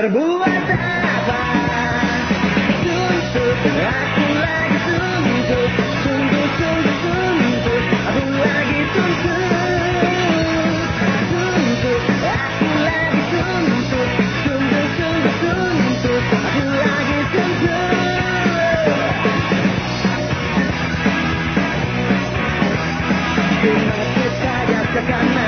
berbuat apa? Tuntut aku lagi tuntut Tuntut, tuntut, tuntut. Aku lagi tuntut Tuntut, aku lagi tuntut Tuntut, tuntut, tuntut. Aku lagi tuntut. Kenapa saja sekarang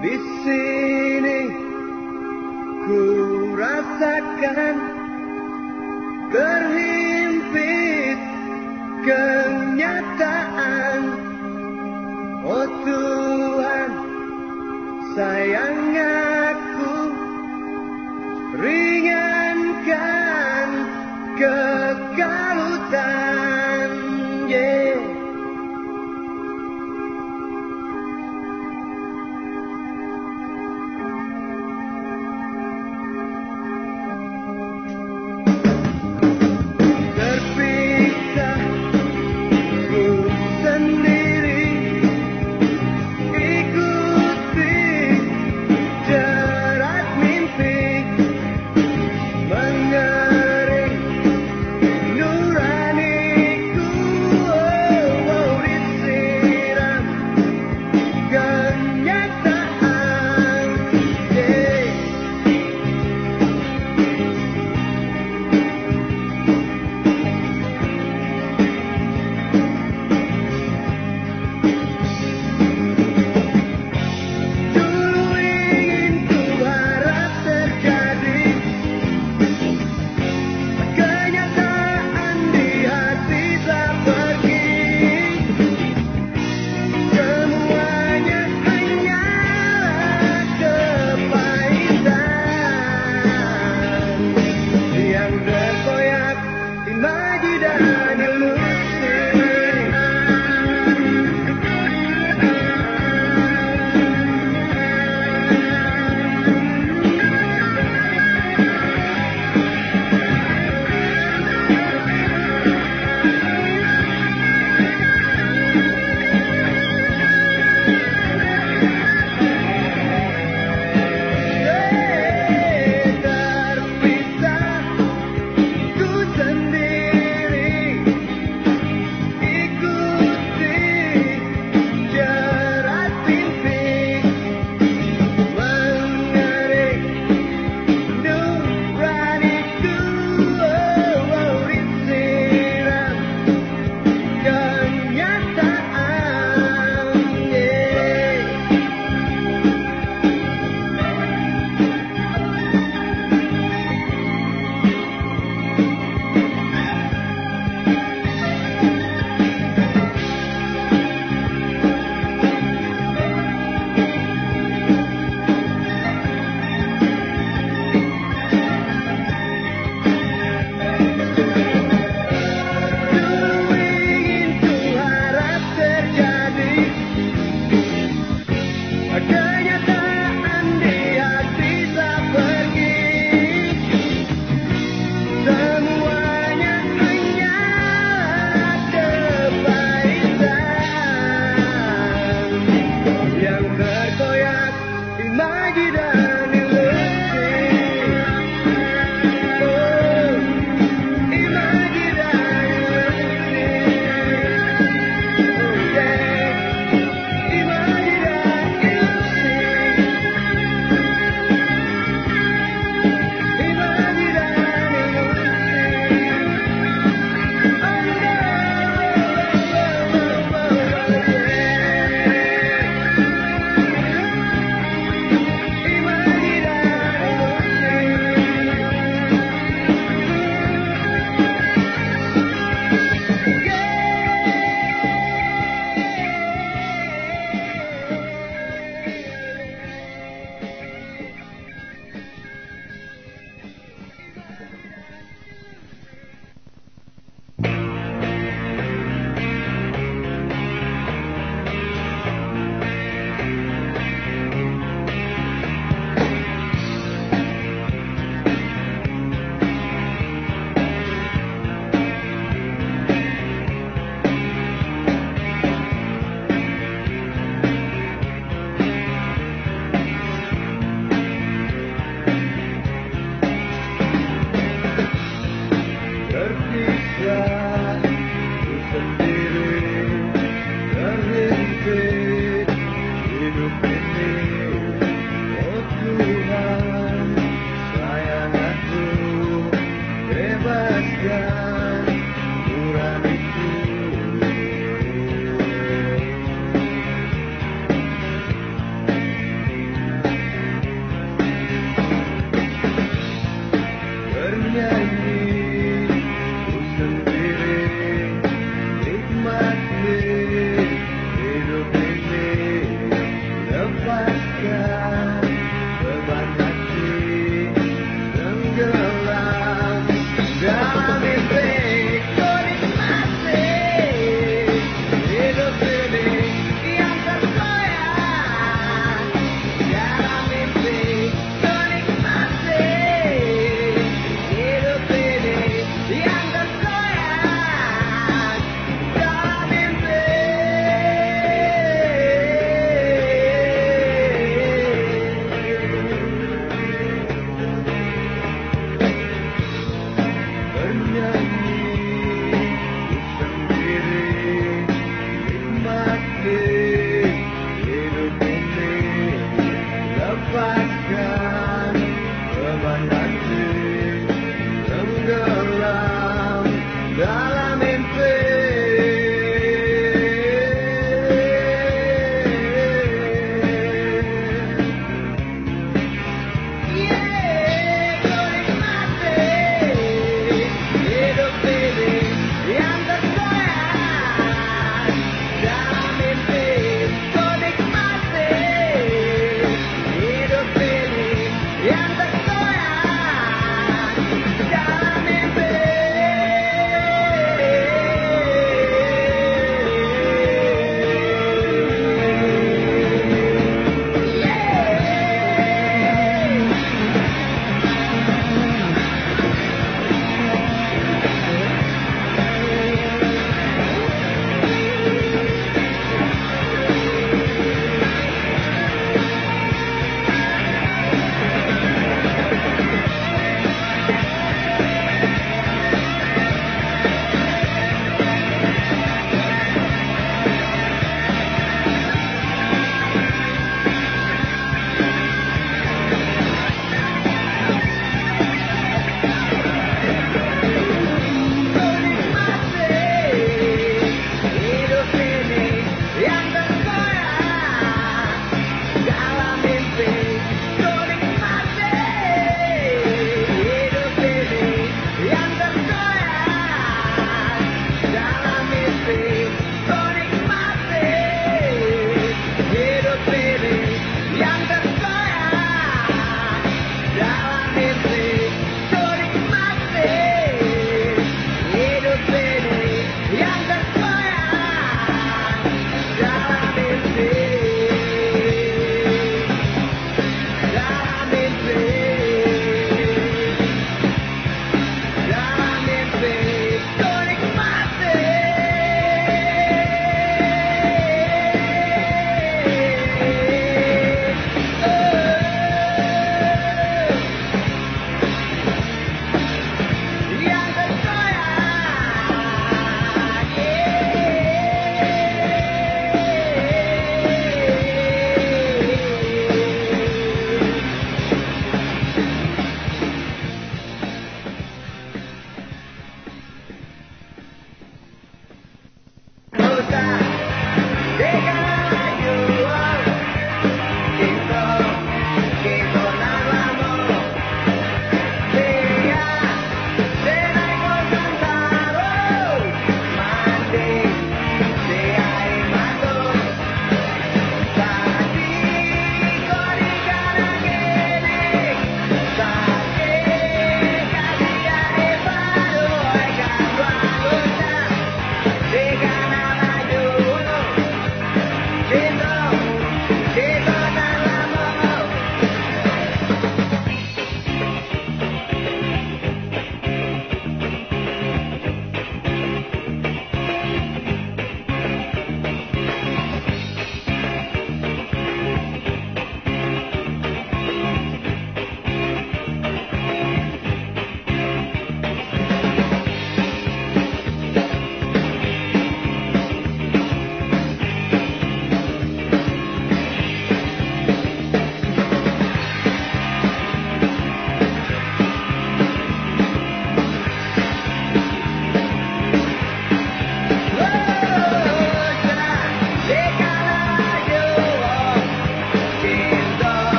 Di sini ku rasakan terhimpit kenyataan. Oh Tuhan.